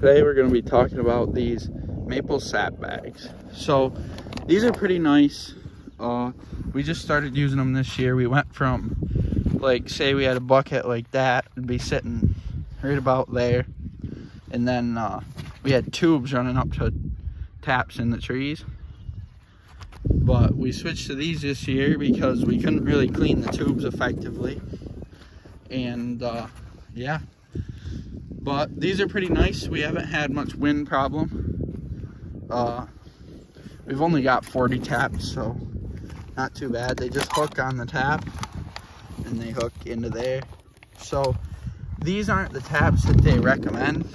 today we're going to be talking about these maple sap bags. So these are pretty nice. Uh, we just started using them this year. We went from like say we had a bucket like that and be sitting right about there and then uh, we had tubes running up to taps in the trees but we switched to these this year because we couldn't really clean the tubes effectively and uh, yeah but these are pretty nice we haven't had much wind problem uh, we've only got 40 taps so not too bad they just hook on the tap and they hook into there. So these aren't the taps that they recommend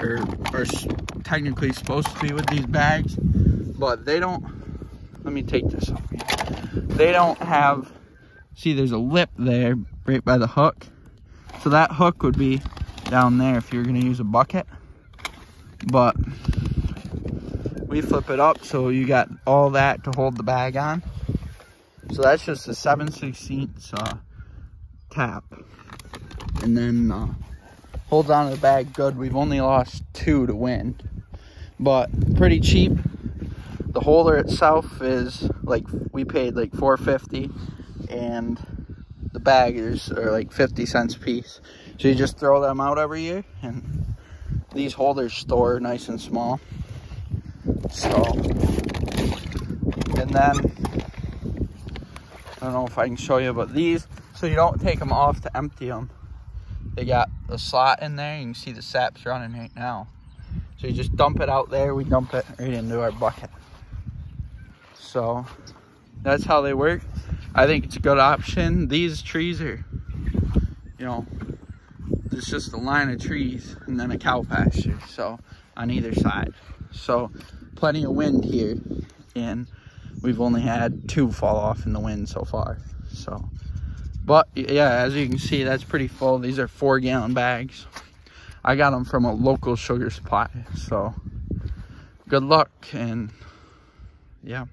or are technically supposed to be with these bags, but they don't, let me take this off. They don't have, see there's a lip there right by the hook. So that hook would be down there if you're gonna use a bucket. But we flip it up so you got all that to hold the bag on. So that's just a 7 16 uh, tap. And then uh, holds on to the bag good. We've only lost two to wind. But pretty cheap. The holder itself is like, we paid like 450 and baggers are like 50 cents a piece. So you just throw them out every year and these holders store nice and small. So, and then I don't know if I can show you, but these, so you don't take them off to empty them. They got a slot in there. You can see the sap's running right now. So you just dump it out there. We dump it right into our bucket. So that's how they work. I think it's a good option. These trees are, you know, it's just a line of trees and then a cow pasture. So on either side. So plenty of wind here. And we've only had two fall off in the wind so far. So, but yeah, as you can see, that's pretty full. These are four gallon bags. I got them from a local sugar supply. So good luck and yeah.